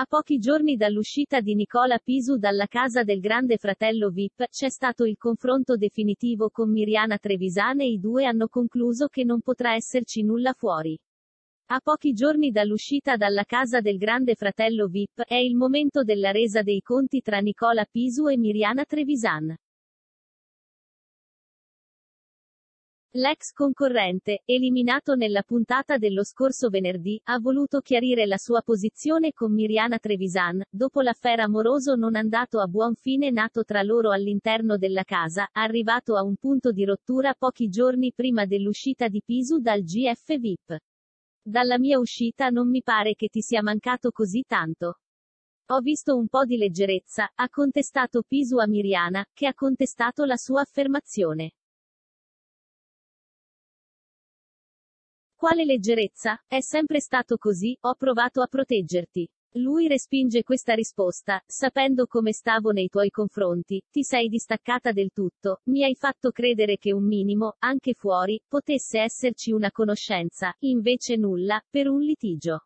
A pochi giorni dall'uscita di Nicola Pisu dalla casa del grande fratello VIP, c'è stato il confronto definitivo con Miriana Trevisan e i due hanno concluso che non potrà esserci nulla fuori. A pochi giorni dall'uscita dalla casa del grande fratello VIP, è il momento della resa dei conti tra Nicola Pisu e Miriana Trevisan. L'ex concorrente, eliminato nella puntata dello scorso venerdì, ha voluto chiarire la sua posizione con Miriana Trevisan, dopo l'affare amoroso non andato a buon fine nato tra loro all'interno della casa, arrivato a un punto di rottura pochi giorni prima dell'uscita di Pisu dal GF VIP. Dalla mia uscita non mi pare che ti sia mancato così tanto. Ho visto un po' di leggerezza, ha contestato Pisu a Miriana, che ha contestato la sua affermazione. Quale leggerezza? È sempre stato così, ho provato a proteggerti. Lui respinge questa risposta, sapendo come stavo nei tuoi confronti, ti sei distaccata del tutto, mi hai fatto credere che un minimo, anche fuori, potesse esserci una conoscenza, invece nulla, per un litigio.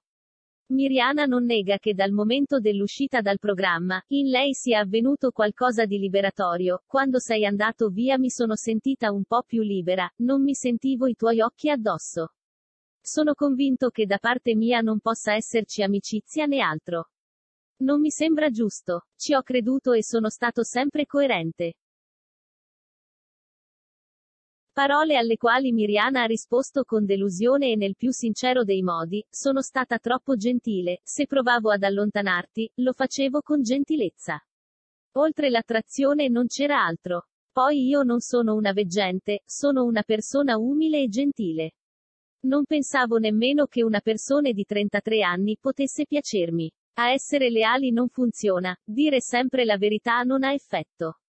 Miriana non nega che dal momento dell'uscita dal programma, in lei sia avvenuto qualcosa di liberatorio, quando sei andato via mi sono sentita un po' più libera, non mi sentivo i tuoi occhi addosso. Sono convinto che da parte mia non possa esserci amicizia né altro. Non mi sembra giusto. Ci ho creduto e sono stato sempre coerente. Parole alle quali Miriana ha risposto con delusione e nel più sincero dei modi, sono stata troppo gentile, se provavo ad allontanarti, lo facevo con gentilezza. Oltre l'attrazione non c'era altro. Poi io non sono una veggente, sono una persona umile e gentile. Non pensavo nemmeno che una persona di 33 anni potesse piacermi. A essere leali non funziona, dire sempre la verità non ha effetto.